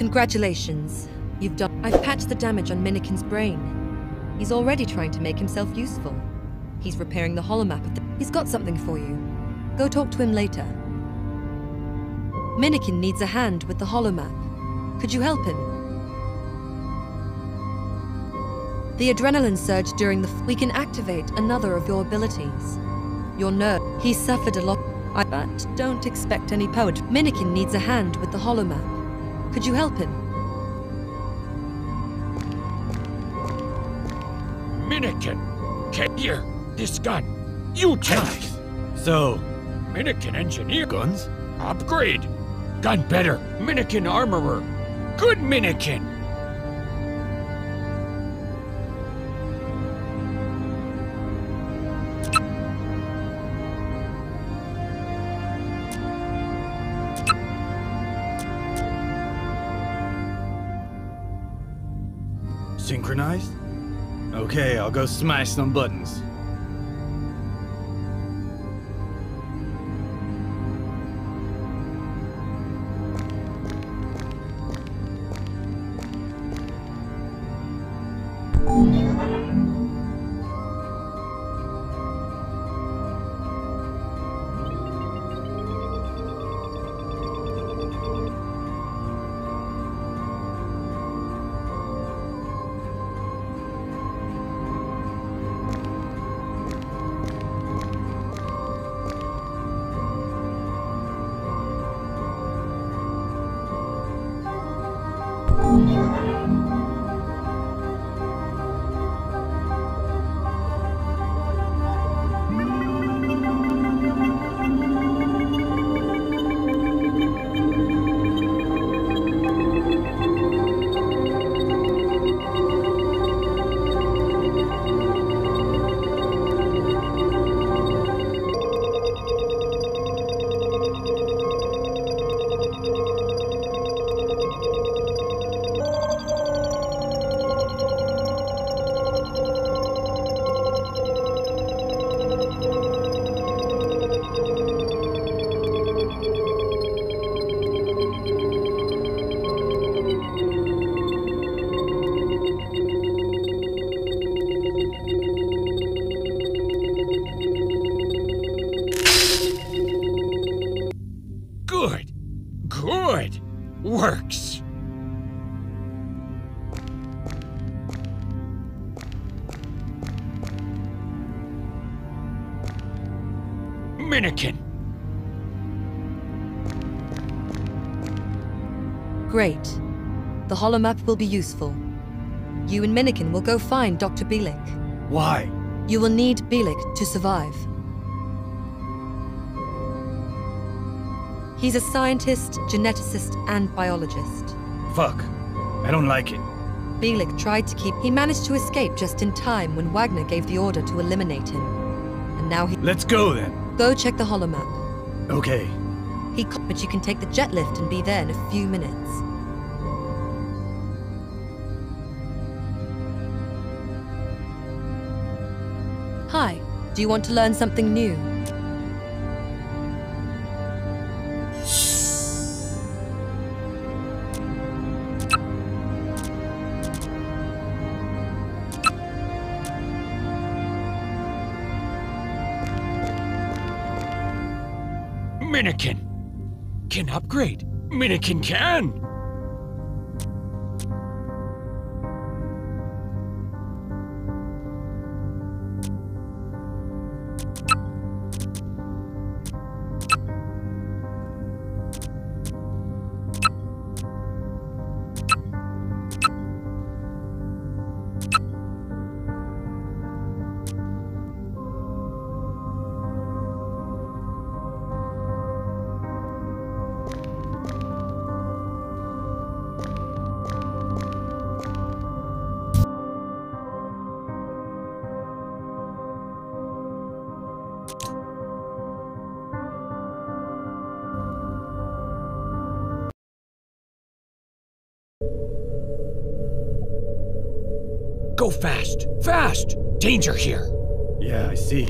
Congratulations. You've done. I've patched the damage on Minikin's brain. He's already trying to make himself useful. He's repairing the holomap of the. He's got something for you. Go talk to him later. Minikin needs a hand with the holomap. Could you help him? The adrenaline surge during the. We can activate another of your abilities. Your nerve. He suffered a lot. I, but don't expect any poetry. Minikin needs a hand with the holomap. Could you help him? Minikin! Can here, this gun. You take it! So, Minikin engineer. guns? Upgrade! Gun better! Minikin armorer! Good Minikin! I'll go smash some buttons. Good! Works! Minikin! Great. The holomap will be useful. You and Minikin will go find Dr. Bielik. Why? You will need Bielik to survive. He's a scientist, geneticist, and biologist. Fuck. I don't like it. Bielik tried to keep. He managed to escape just in time when Wagner gave the order to eliminate him. And now he. Let's go then. Go check the holomap. Okay. He. But you can take the jet lift and be there in a few minutes. Hi. Do you want to learn something new? Minikin! Can upgrade! Minikin can! Go fast! Fast! Danger here! Yeah, I see.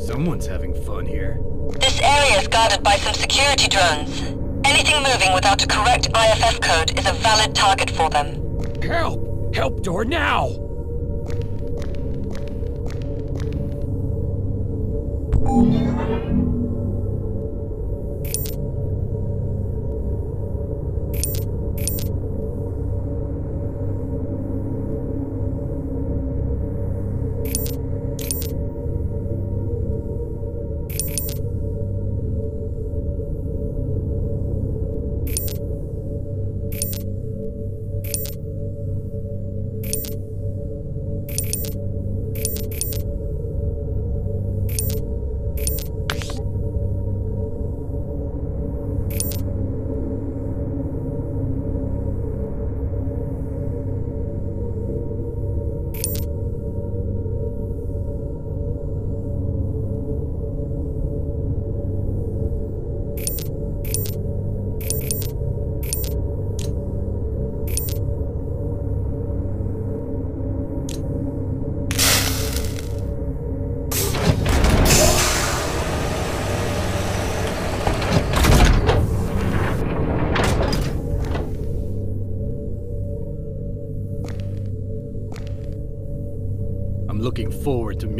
Someone's having fun here. This area is guarded by some security drones. Anything moving without a correct IFF code is a valid target for them. Help! Help door now!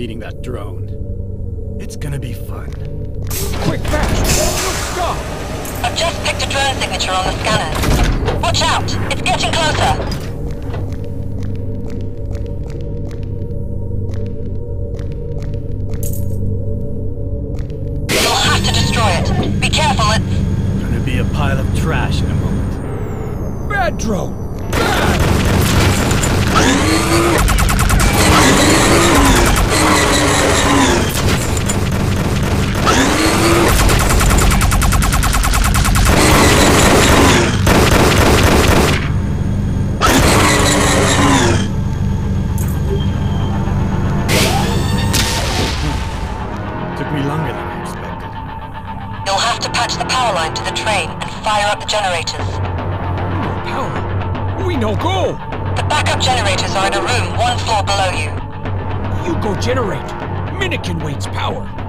Meeting that drone. It's gonna be fun. Quick, fast! Stop! I've just picked a drone signature on the scanners. Watch out! It's getting closer! You'll have to destroy it. Be careful, it's... Gonna be a pile of trash in a moment. Bad drone! Bad! Line to the train and fire up the generators. No power! We no go! The backup generators are in a room one floor below you. You go generate! Minikin waits power!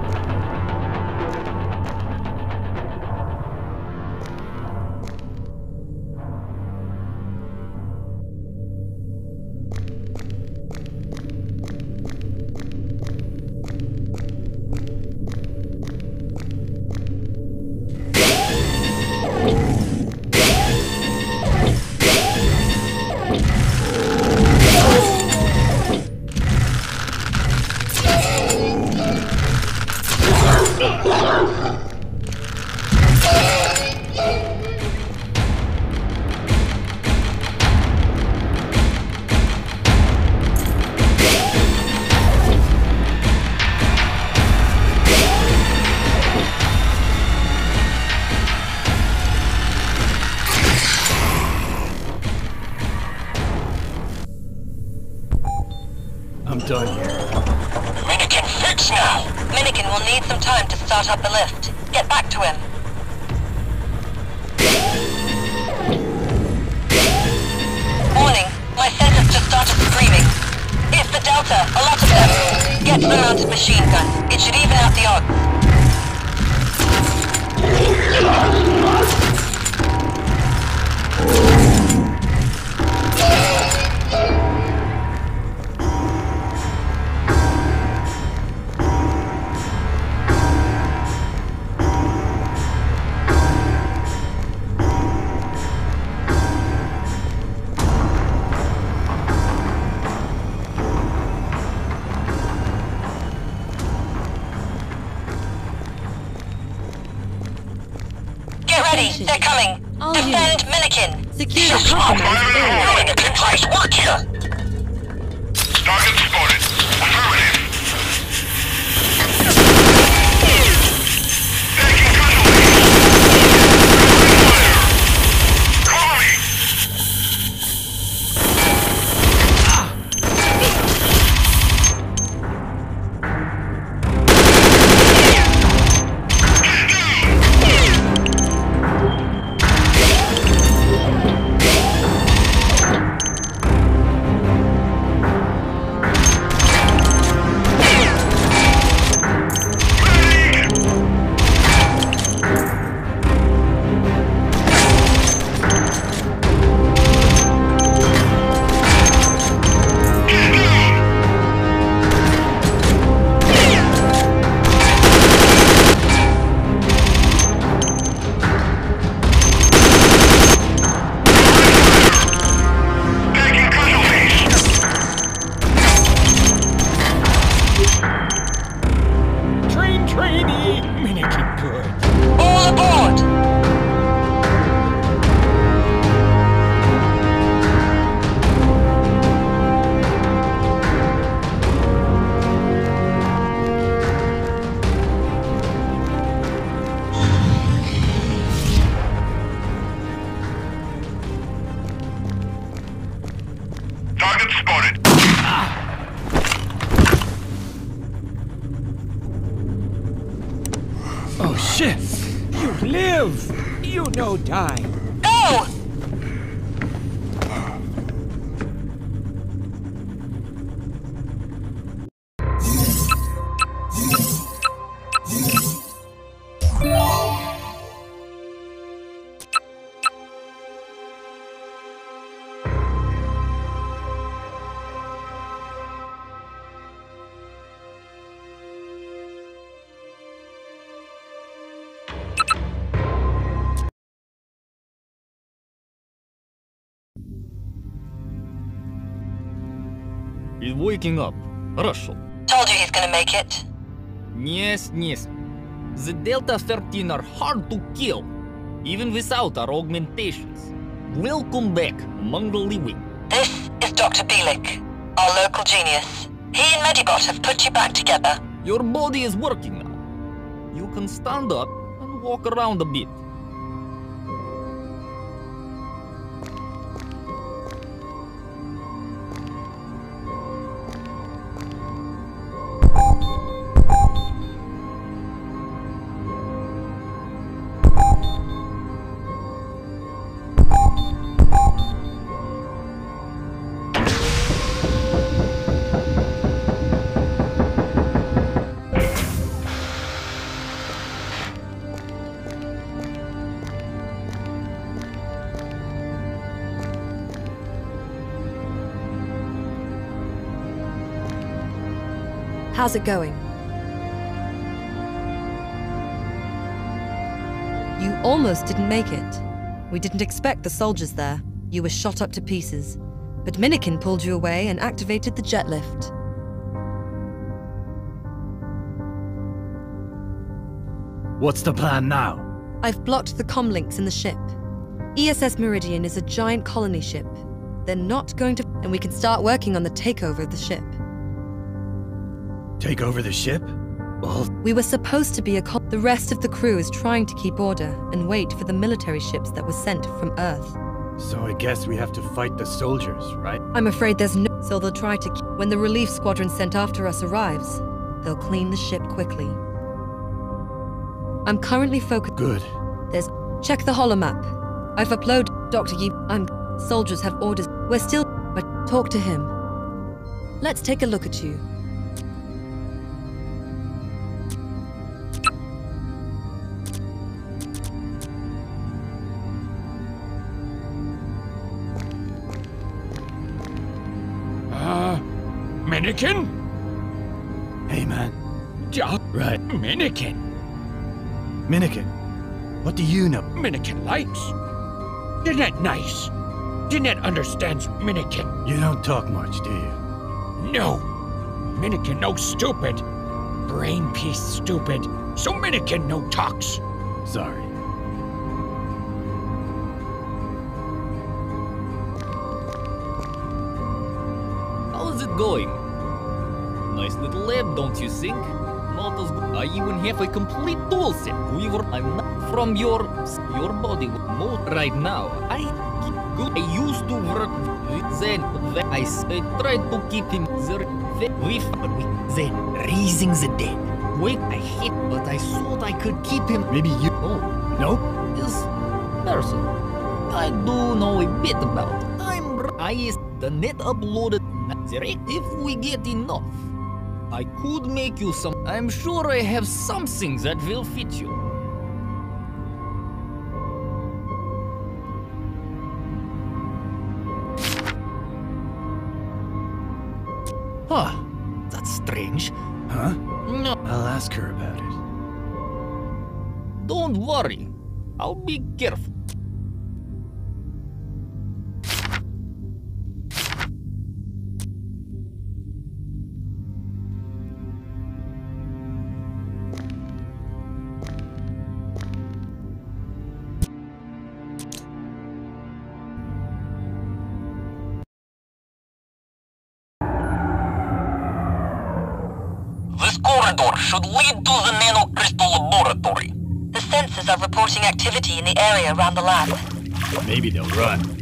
You no die. Go! Oh, waking up. Хорошо. Told you he's gonna make it. Yes, yes. The Delta 13 are hard to kill, even without our augmentations. Welcome back among the living. This is Dr. Bielik, our local genius. He and Medibot have put you back together. Your body is working now. You can stand up and walk around a bit. How's it going? You almost didn't make it. We didn't expect the soldiers there. You were shot up to pieces. But Minikin pulled you away and activated the jet lift. What's the plan now? I've blocked the comlinks in the ship. ESS Meridian is a giant colony ship. They're not going to. And we can start working on the takeover of the ship. Take over the ship? Well, We were supposed to be a. Co- the rest of the crew is trying to keep order and wait for the military ships that were sent from Earth. so I guess we have to fight the soldiers, right? I'm afraid there's no. So they'll try to. When the relief squadron sent after us arrives, they'll clean the ship quickly. I'm currently focused. Good. There's. Check the holomap. I've uploaded. Dr. Yi. I'm. Soldiers have orders. We're still. But talk to him. Let's take a look at you. Minikin? Hey, man. Ja, Right. Minikin. Minikin, what do you know? Minikin likes. Jeanette nice. Jeanette understands Minikin. You don't talk much, do you? No. Minikin no stupid. Brain piece stupid. So Minikin no talks. Sorry. How is it going? Don't you think? Good. I even have a complete tool set. We were. I'm not from your your body. More right now. I good. I used to work with Zen. I, I tried to keep him there. We Zen raising the dead. Wait, I hit, but I thought I could keep him. Maybe you. Oh, Nope. this person. I do know a bit about. I'm I is the net uploaded if we get enough. I could make you some. I'm sure I have something that will fit you. Huh, that's strange. Huh? No, I'll ask her about it. don't worry. I'll be careful. Corridor should lead to the nanocrystal laboratory. The sensors are reporting activity in the area around the lab. Maybe they'll run.